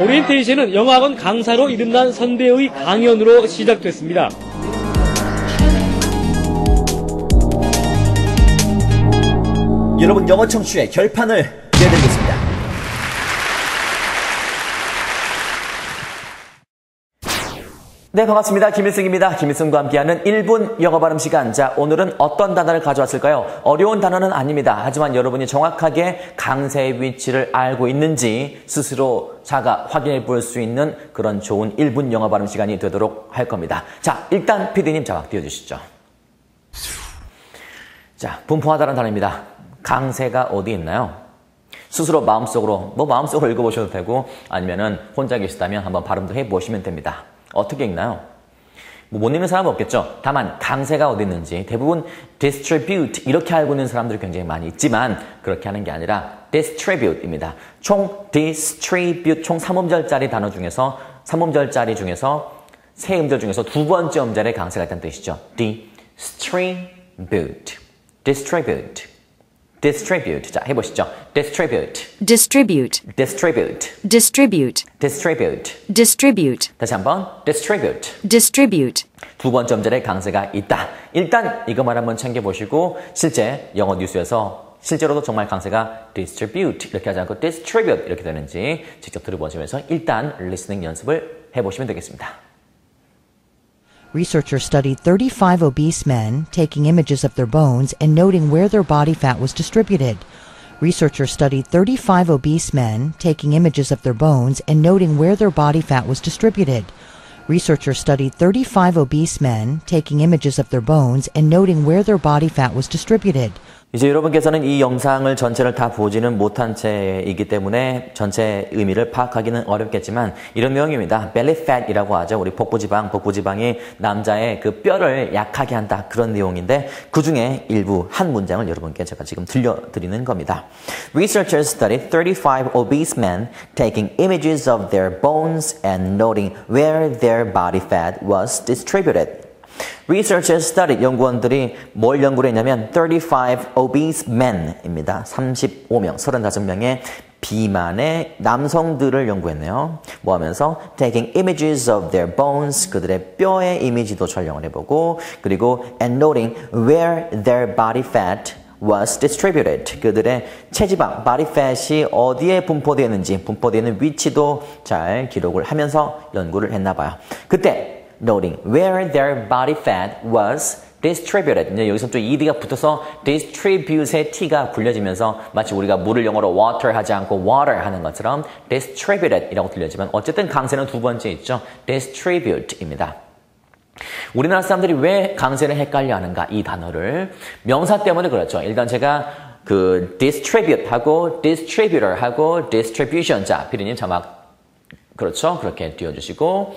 오리엔테이션은 영어학원 강사로 이름난 선배의 강연으로 시작됐습니다. 여러분 영어 청취의 결판을 내드리겠습니다. 네, 반갑습니다. 김일승입니다. 김일승과 함께하는 1분 영어 발음 시간. 자, 오늘은 어떤 단어를 가져왔을까요? 어려운 단어는 아닙니다. 하지만 여러분이 정확하게 강세의 위치를 알고 있는지 스스로 자가 확인해 볼 수 있는 그런 좋은 1분 영어 발음 시간이 되도록 할 겁니다. 자, 일단 피디님 자막 띄워주시죠. 자, 분포하다는 단어입니다. 강세가 어디 있나요? 스스로 마음속으로, 뭐 마음속으로 읽어보셔도 되고 아니면은 혼자 계시다면 한번 발음도 해보시면 됩니다. 어떻게 읽나요? 뭐 못 읽는 사람은 없겠죠. 다만 강세가 어디 있는지 대부분 distribute 이렇게 알고 있는 사람들이 굉장히 많이 있지만 그렇게 하는 게 아니라 distribute입니다. 총 distribute 총 3음절짜리 단어 중에서 3음절짜리 중에서 세 음절 중에서 두 번째 음절에 강세가 있다는 뜻이죠. distribute distribute distribute 자 해보시죠. distribute distribute, distribute distribute, distribute distribute, 다시 한번 distribute distribute, 두 번째 음절에 강세가 있다. 일단 이것만 한번 챙겨보시고 실제 영어 뉴스에서 실제로도 정말 강세가 distribute 이렇게 하지 않고 distribute 이렇게 되는지 직접 들어보시면서 일단 리스닝 연습을 해보시면 되겠습니다. Researchers studied 35 obese men, taking images of their bones and noting where their body fat was distributed. Researchers studied 35 obese men, taking images of their bones and noting where their body fat was distributed. Researchers studied 35 obese men, taking images of their bones and noting where their body fat was distributed. 이제 여러분께서는 이 영상을 전체를 다 보지는 못한 채이기 때문에 전체 의미를 파악하기는 어렵겠지만 이런 내용입니다. belly fat이라고 하죠. 우리 복부지방, 복부지방이 남자의 그 뼈를 약하게 한다. 그런 내용인데 그 중에 일부 한 문장을 여러분께 제가 지금 들려드리는 겁니다. Researchers studied 35 obese men taking images of their bones and noting where their body fat was distributed. Researchers studied 연구원들이 뭘 연구를 했냐면 35 obese men입니다. 35명, 35명의 비만의 남성들을 연구했네요. 뭐 하면서 taking images of their bones 그들의 뼈의 이미지도 촬영을 해보고 그리고 and noting where their body fat was distributed. 그들의 체지방, body fat이 어디에 분포되어 있는 위치도 잘 기록을 하면서 연구를 했나 봐요. 그때 noting where their body fat was distributed. 이제 여기서 또 ed가 붙어서 distribute의 t가 굴려지면서 마치 우리가 물을 영어로 water 하지 않고 water 하는 것처럼 distributed이라고 들려지만 어쨌든 강세는 두 번째 있죠. distribute입니다. 우리나라 사람들이 왜 강세를 헷갈려 하는가 이 단어를 명사 때문에 그렇죠. 일단 제가 그 distribute하고 distributor하고 distribution 자 피디님 자막 그렇죠. 그렇게 띄워주시고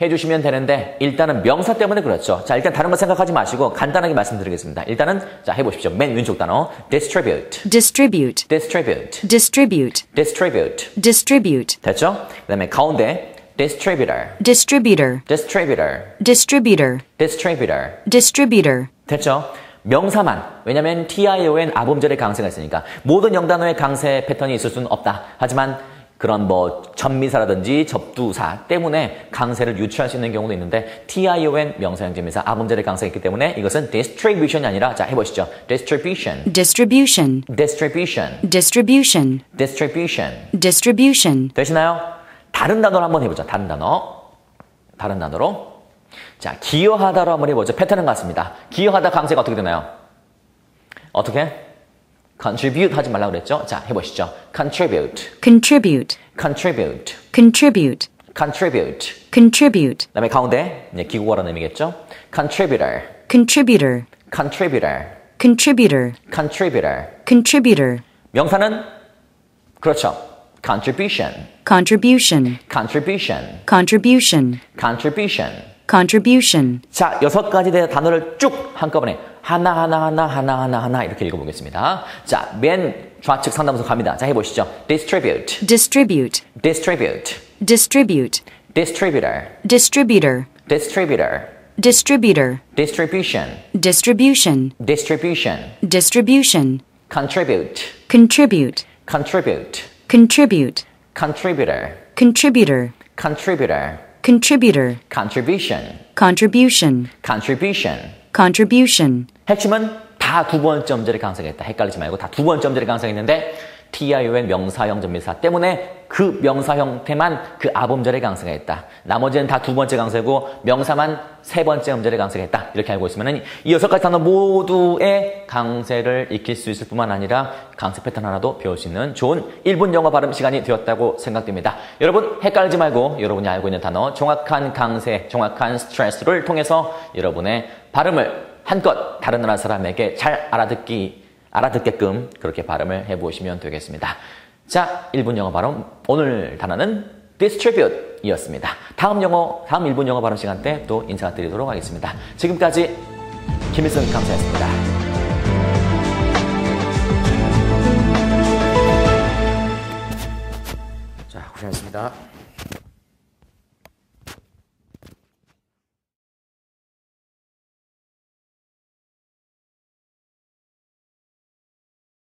해주시면 되는데 일단은 명사 때문에 그렇죠. 자 일단 다른 거 생각하지 마시고 간단하게 말씀드리겠습니다. 일단은 자 해보십시오. 맨 왼쪽 단어 distribute, distribute, distribute, distribute, distribute distribute, 됐죠? 그다음에 가운데 distributor, distributor, distributor, distributor, distributor distributor, 됐죠? 명사만 왜냐하면 TION 아범절의 강세가 있으니까 모든 영단어의 강세 패턴이 있을 수는 없다. 하지만 그런 뭐 전미사라든지 접두사 때문에 강세를 유추할 수 있는 경우도 있는데 TION 명사형제미사 아범절의 강세가 있기 때문에 이것은 distribution이 아니라 자 해보시죠. distribution, distribution, distribution, distribution, distribution distribution, 되시나요? 다른 단어로 한번 해보죠. 다른 단어. 다른 단어로. 자, 기여하다로 한번 해보죠. 패턴은 같습니다. 기여하다 강세가 어떻게 되나요? 어떻게? Contribute 하지 말라고 그랬죠? 자, 해보시죠. contribute, contribute, contribute, contribute, contribute. contribute, 그 다음에 가운데 이제 기구어라는 의미겠죠? contributor, contributor, contributor, contributor, contributor. contributor, 명사는 그렇죠. contribution, contribution, contribution, contribution, contribution. contribution. 자, 여섯 가지 의 단어를 쭉 한꺼번에 하나하나 하나 하나 하나 하나 이렇게 읽어보겠습니다. 자, 맨 좌측 상단부터 갑니다. 자, 해보시죠. distribute, distribute, distribute, distribute, distributor, distributor, distributor, distributor, distribution, distribution, distribution, distribution, contribute, contribute, contribute, contribute, contributor, contributor, contributor, contributor, contribution, contribution, contribution. contribution, 핵심은 다 두 번째 음절이 강세겠다. 헷갈리지 말고 다 두 번째 음절이 강세했는데 TION 명사형 전미사 때문에 그 명사 형태만 그 앞음절에 강세가 나머지는 다 두 번째 강세고 명사만 세 번째 음절에 강세가 있다. 이렇게 알고 있으면 이 여섯 가지 단어 모두의 강세를 익힐 수 있을 뿐만 아니라 강세 패턴 하나도 배울 수 있는 좋은 1분 영어 발음 시간이 되었다고 생각됩니다. 여러분 헷갈리지 말고 여러분이 알고 있는 단어 정확한 강세, 정확한 스트레스를 통해서 여러분의 발음을 한껏 다른 나라 사람에게 잘 알아듣기, 알아듣게끔 그렇게 발음을 해보시면 되겠습니다. 자, 1분 영어 발음. 오늘 단어는 distribute 이었습니다. 다음 영어, 다음 1분 영어 발음 시간 때 또 인사드리도록 하겠습니다. 지금까지 김일성 강사였습니다. 자, 고생하셨습니다.